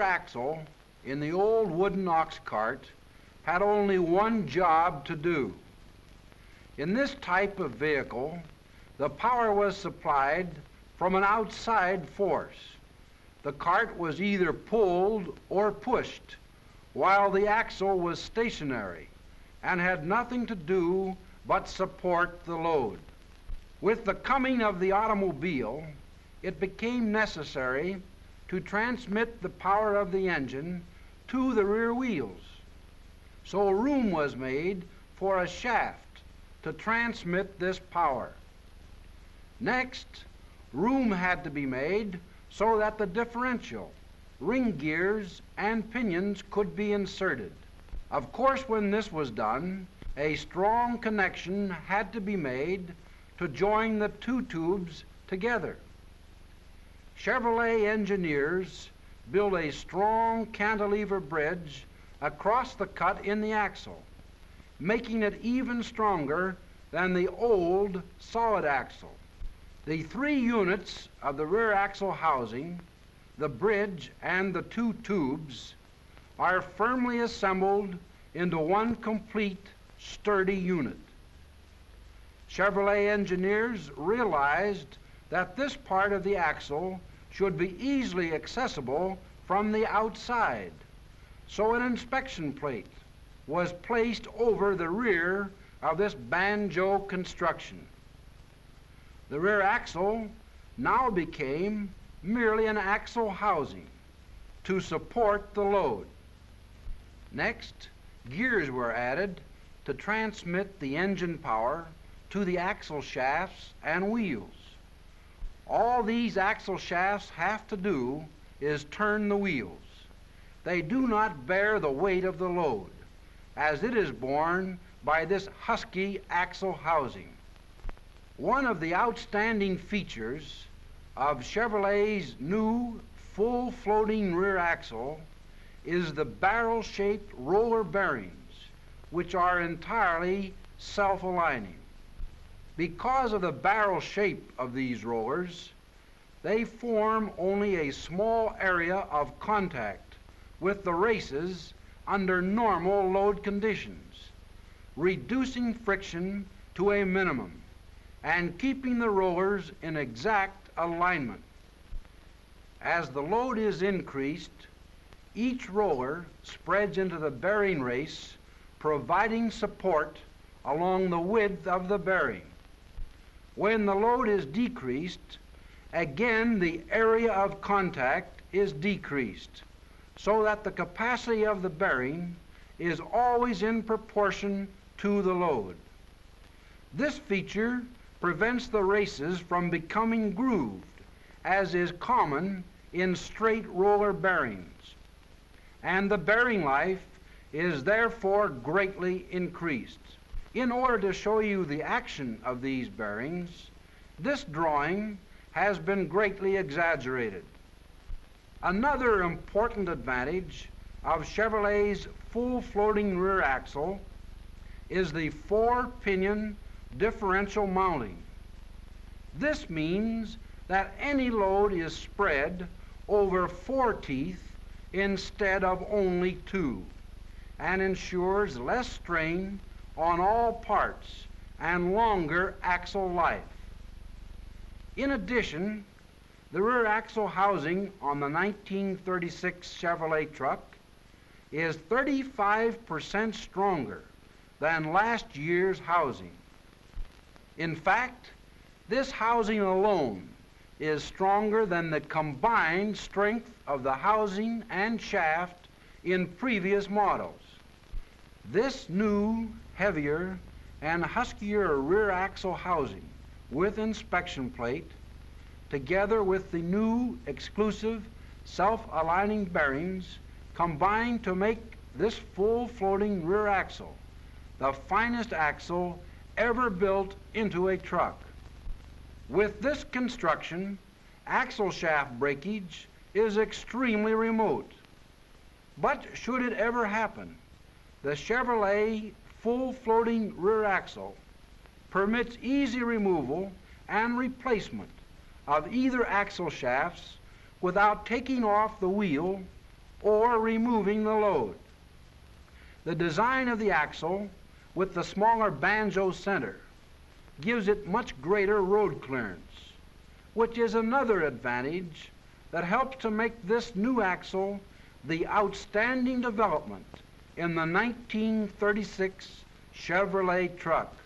axle in the old wooden ox cart had only one job to do. In this type of vehicle, the power was supplied from an outside force. The cart was either pulled or pushed, while the axle was stationary and had nothing to do but support the load. With the coming of the automobile, it became necessary to transmit the power of the engine to the rear wheels. So room was made for a shaft to transmit this power. Next, room had to be made so that the differential, ring gears, and pinions could be inserted. Of course, when this was done, a strong connection had to be made to join the two tubes together. Chevrolet engineers built a strong cantilever bridge across the cut in the axle, making it even stronger than the old solid axle. The three units of the rear axle housing, the bridge, and the two tubes are firmly assembled into one complete sturdy unit. Chevrolet engineers realized that this part of the axle should be easily accessible from the outside. So an inspection plate was placed over the rear of this banjo construction. The rear axle now became merely an axle housing to support the load. Next, gears were added to transmit the engine power to the axle shafts and wheels. All these axle shafts have to do is turn the wheels. They do not bear the weight of the load, as it is borne by this husky axle housing. One of the outstanding features of Chevrolet's new full floating rear axle is the barrel-shaped roller bearings, which are entirely self-aligning. Because of the barrel shape of these rollers, they form only a small area of contact with the races under normal load conditions, reducing friction to a minimum and keeping the rollers in exact alignment. As the load is increased, each roller spreads into the bearing race, providing support along the width of the bearing. When the load is decreased, again the area of contact is decreased so that the capacity of the bearing is always in proportion to the load. This feature prevents the races from becoming grooved, as is common in straight roller bearings, and the bearing life is therefore greatly increased. In order to show you the action of these bearings, this drawing has been greatly exaggerated. Another important advantage of Chevrolet's full floating rear axle is the four pinion differential mounting. This means that any load is spread over four teeth instead of only two and ensures less strain on all parts and longer axle life. In addition, the rear axle housing on the 1936 Chevrolet truck is 35% stronger than last year's housing. In fact, this housing alone is stronger than the combined strength of the housing and shaft in previous models. This new heavier, and huskier rear axle housing with inspection plate, together with the new exclusive self-aligning bearings, combine to make this full floating rear axle the finest axle ever built into a truck. With this construction, axle shaft breakage is extremely remote. But should it ever happen, the Chevrolet full floating rear axle permits easy removal and replacement of either axle shafts without taking off the wheel or removing the load. The design of the axle with the smaller banjo center gives it much greater road clearance, which is another advantage that helps to make this new axle the outstanding development in the 1936 Chevrolet truck.